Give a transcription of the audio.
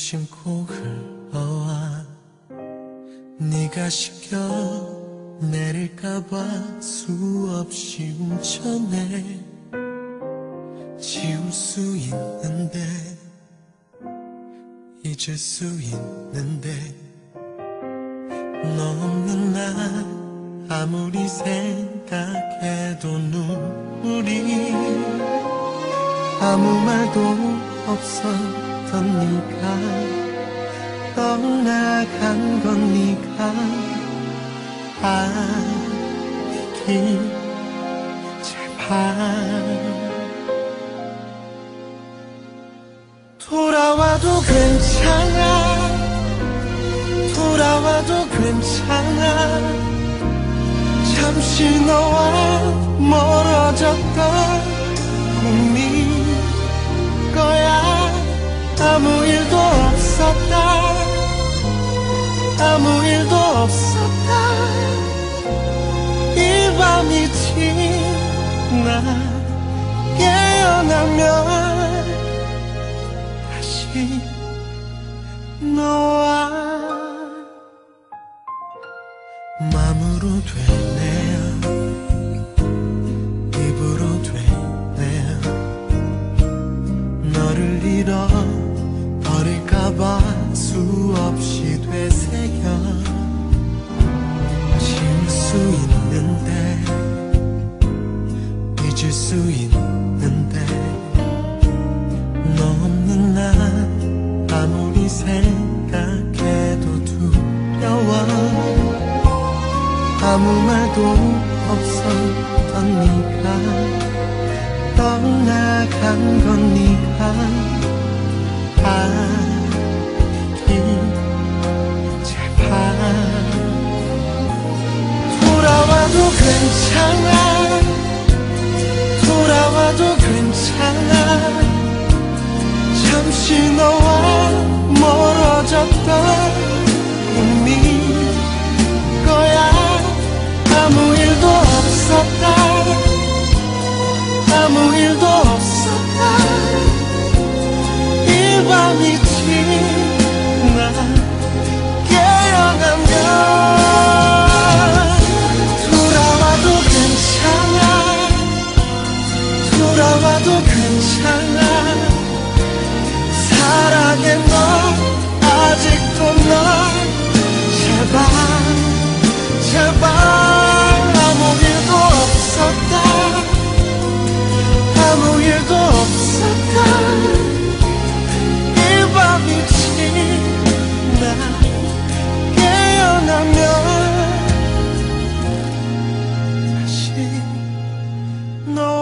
무심코 흘러와 네가 시켜 내릴까봐 수없이 움켜내 지울 수 있는데 잊을 수 있는데 너 없는 날 아무리 생각해도 눈물이 아무 말도 없 었던 네가 떠나간 건 네가 알기 제발 돌아와도 괜찮아. 돌아와도 괜찮아. 잠시 너와 멀어졌던 아무 일도 없었다. 아무 일도 없었다. 이 밤이 지나 깨어나면 다시 너와 마음으로 되네요. 입으로 되네요. 너를 잃어 버릴까봐 수없이 되새겨. 지울 수 있는데 잊을 수 있는데. 너 없는 날 아무리 생각해도 두려워. 아무 말도 없었던 네가 떠나간 건 네가 돌아와도 괜찮아. 잠시 너와 멀어졌던 꿈이 거야. 아무 일도 없었다. 아무 일도 없었다. 이 밤이 돌아와도 괜찮아. 사랑해 너. 아직도 널 제발 제발. 아무 일도 없었다. 아무 일도 없었다. 이 밤이 지나 깨어나면 다시 너